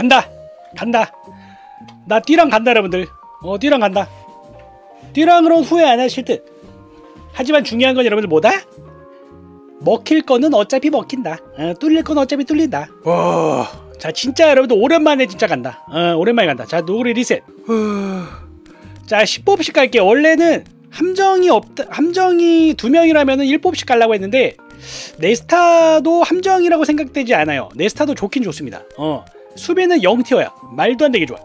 간다. 간다. 나 띠랑 간다 여러분들. 어 띠랑 간다. 띠랑으로는 후회 안 하실 듯. 하지만 중요한 건 여러분들 뭐다? 먹힐 거는 어차피 먹힌다. 어, 뚫릴 건 어차피 뚫린다. 와, 자 진짜 여러분들 오랜만에 진짜 간다. 어, 오랜만에 간다. 자 노래 리셋. 후. 자 10뽑씩 갈게요 원래는 함정이 없다 함정이 두 명이라면은 1뽑씩 가려고 했는데 네스타도 함정이라고 생각되지 않아요. 네스타도 좋긴 좋습니다. 어 수비는 0티어야. 말도 안 되게 좋아.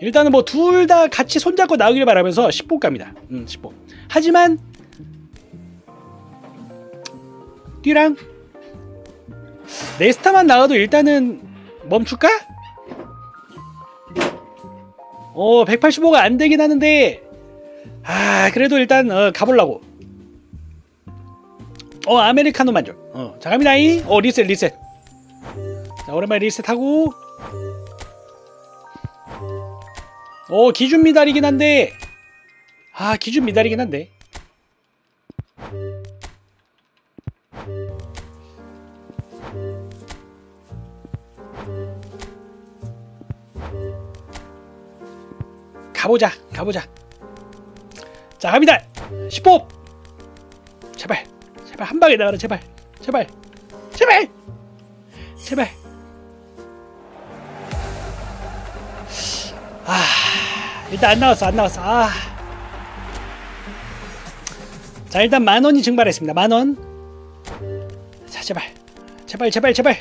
일단은 뭐 둘 다 같이 손잡고 나오길 바라면서 10뽑 갑니다. 음 10뽑 하지만 띠랑? 네스타만 나와도 일단은 멈출까? 어 185가 안 되긴 하는데 아 그래도 일단 어, 가보려고. 어 아메리카노 만족. 어자 갑니다이? 어 리셋 리셋. 자 오랜만에 리셋하고 어 기준 미달이긴 한데. 아 기준 미달이긴 한데. 가보자 가보자. 자 갑니다. 10호 제발 제발. 한 방에 나가라 제발. 제발. 제발. 제발 아 일단 안 나왔어 안 나왔어. 아. 자 일단 만원이 증발했습니다 만원. 자 제발. 제발 제발 제발.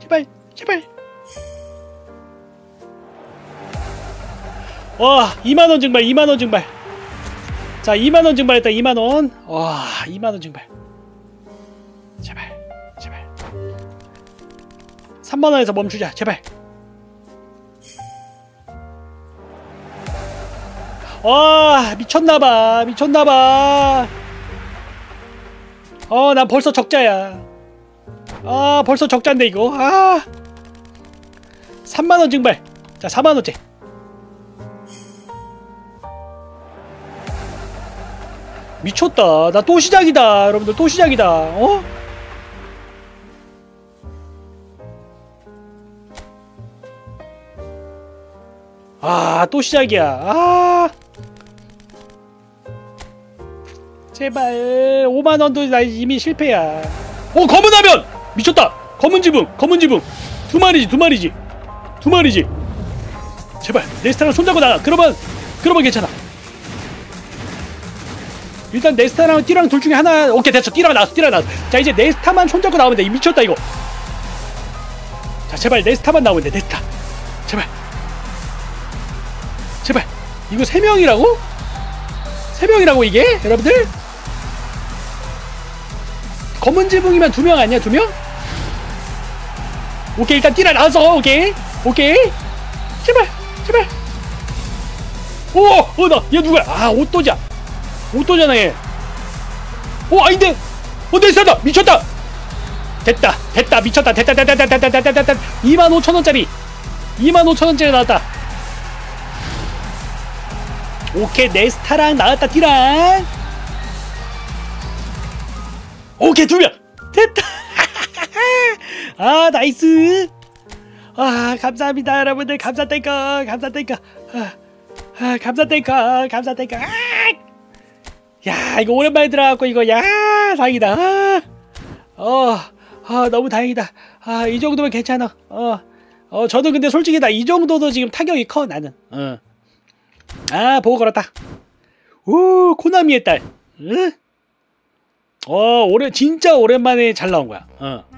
제발 제발. 와 2만원 증발 2만원 증발. 자 2만원 증발했다 2만원. 와 2만원 증발. 제발 제발. 3만원에서 멈추자 제발 와 미쳤나봐 미쳤나봐. 어 난 벌써 적자야. 아 벌써 적자인데 이거. 아. 3만원 증발. 자 4만원째. 미쳤다. 나 또 시작이다 여러분들. 또 시작이다. 어? 아 또 시작이야. 아 제발 5만원도 나 이미 실패야. 오 검은 화면! 미쳤다. 검은 지붕 검은 지붕. 두 마리지 두 마리지. 두 마리지. 제발 네스타랑 손잡고 나가. 그러면 그러면 괜찮아. 일단 네스타랑 띠랑 둘 중에 하나 오케이 됐어. 띠랑 나왔어 띠랑 나왔어. 자 이제 네스타만 손잡고 나오면 돼. 미쳤다 이거. 자 제발 네스타만 나오면 돼 네스타. 제발. 제발. 이거 세 명이라고? 세 명이라고 이게? 여러분들? 검은 지붕이면 두 명 아니야 두 명? 오케이 일단 띠라 나왔어 오케이 오케이 제발 제발 오어나얘 누구야 아 오또자 오또잖아 얘. 오 아닌데. 어 내사다 미쳤다. 됐다 됐다 미쳤다 됐다 됐다 됐다 됐다 됐다 됐다 2만 5천 원짜리 2만 5천 원짜리 나왔다. 오케이 네스타랑 나왔다 튀랑. 오케이 두 명. 됐다. 아 나이스. 아 감사합니다 여러분들 감사 땡까 감사 땡까. 아, 아 감사 땡까 감사 땡까. 아! 야 이거 오랜만에 들어갖고 이거 야 다행이다 아, 어, 아, 너무 다행이다 아 이 정도면 괜찮아 어, 어 저도 근데 솔직히 나 이 정도도 지금 타격이 커 나는 어. 아 보고 걸었다 오 코나미의 딸 응? 어 오래 진짜 오랜만에 잘 나온 거야 어.